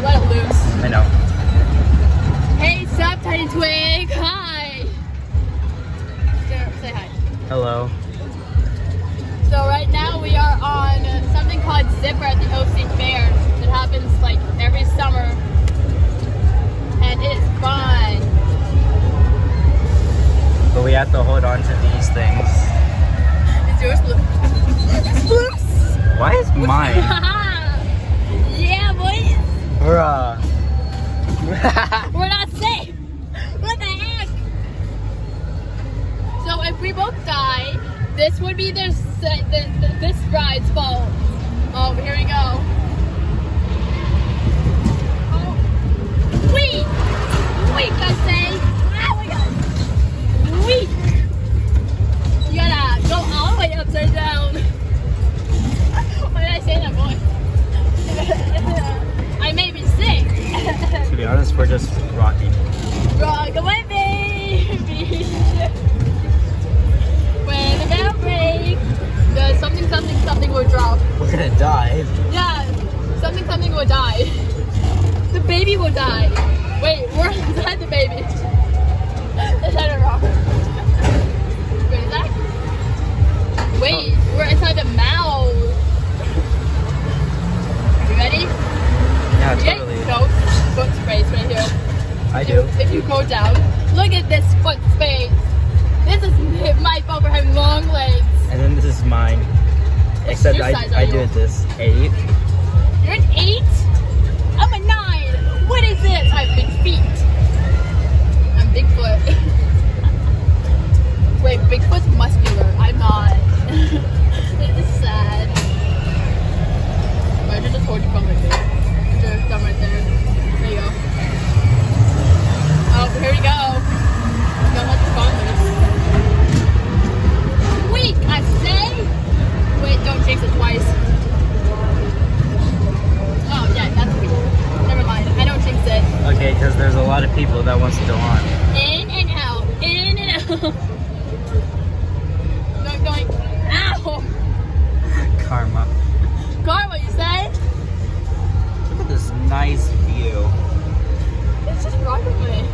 Let it loose. I know. Hey, sup, Tiny Twig? Hi. Say- hi. Hello. So right now we are on something called Zipper at the OC Fair. It happens like every summer, and it's fun. But we have to hold on to these things. Is yours blue? Why is mine? We're not safe. What the heck? So if we both die, this would be this the, the, this ride's fault. Oh, here we go. Oh, weak, weak, I. we're just rocking. Rock away, baby. when the bell breaks, the something, something, something will drop. We're gonna die. Yeah, something, something will die. The baby will die. Wait, we're inside the baby. That a rock? Wait, that? Wait, we're inside the mouth. You ready? Yeah, Yeah, totally. no, foot space right here. I do. If you go down, look at this foot space. This is my fault for having long legs. And then this is mine. Except I, I you? did this eight. You're an eight? I'm a nine. What is this? I have big feet. I'm Bigfoot. Wait, Bigfoot's And. Going. Ow! Karma. Karma, you say? Look at this nice view. It's just rocking me.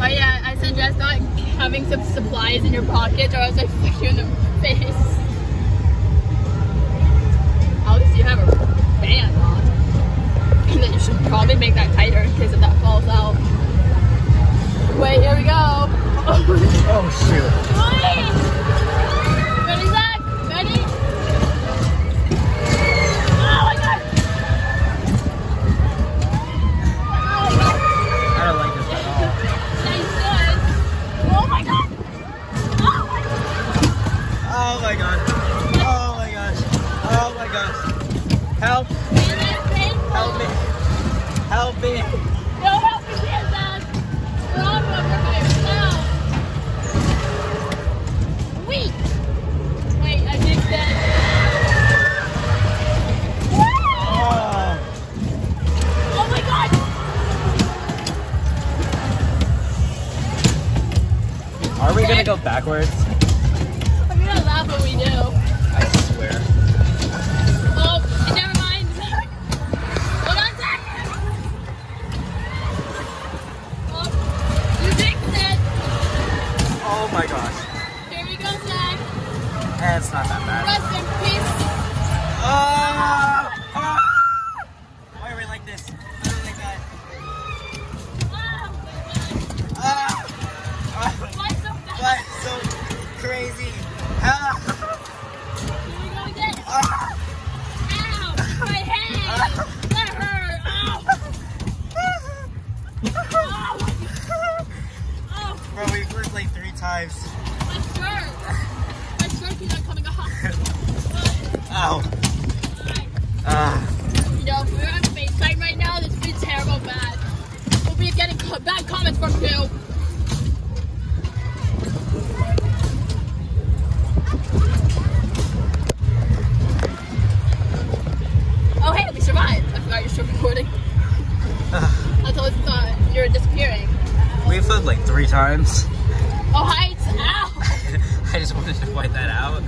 Oh yeah, I suggest not having some supplies in your pocket or else I flick you in the face. At least you have a band on. And then you should probably make that tighter in case if that falls out. Oh shoot. Oh my god! Oh. oh Help. Help me. Help me. Backwards? I'm gonna laugh when we do. I swear. Oh, never mind. Hold on, Zach. Oh, you jinxed it. Oh my gosh. Here we go, Zach. Eh, it's not that bad. Crazy? Ah! Here we go again. Ah! Ow, my head. That hurt. Ow. Oh, Bro, we flipped like three times. my shirt. My shirt keeps on coming off. Ow. I totally thought you were disappearing. We flipped like three times. Oh heights! Ow! I just wanted to point that out.